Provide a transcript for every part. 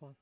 Fun.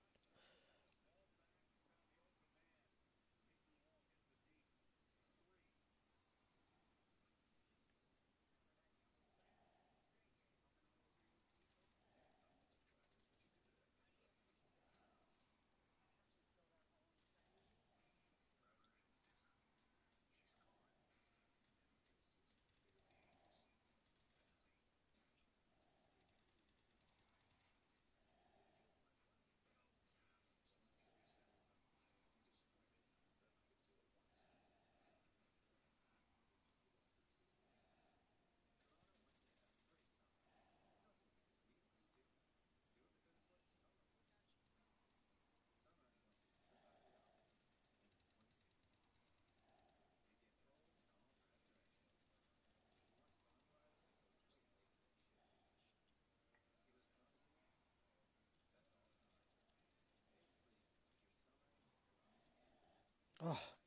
Oh.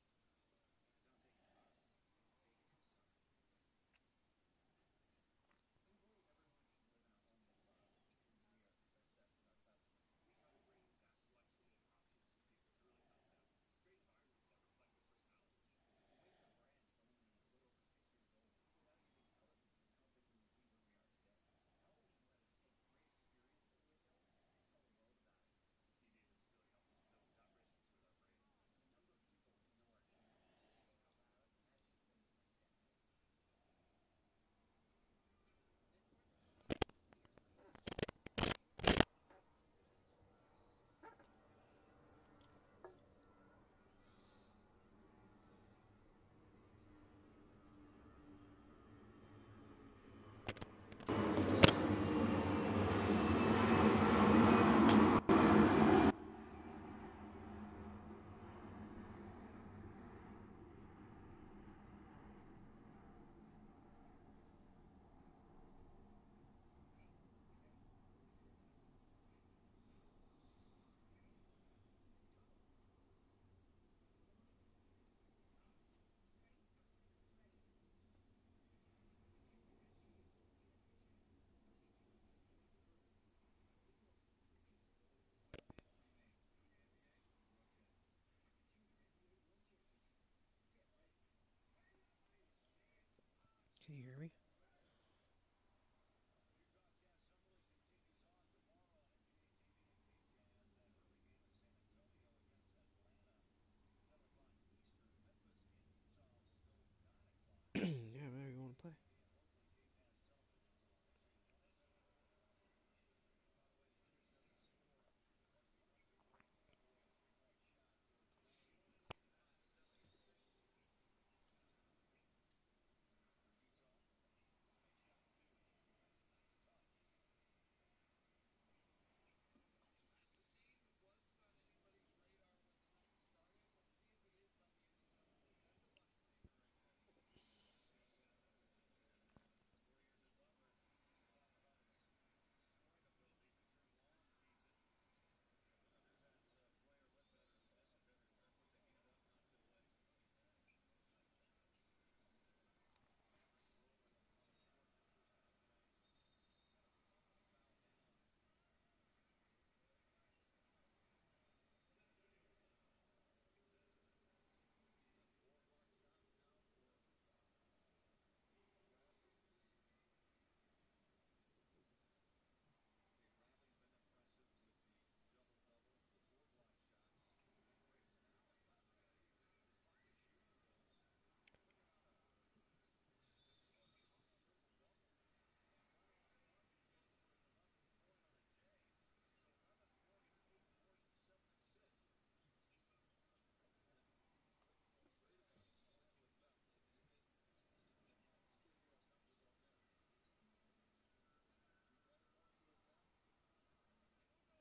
Can you hear?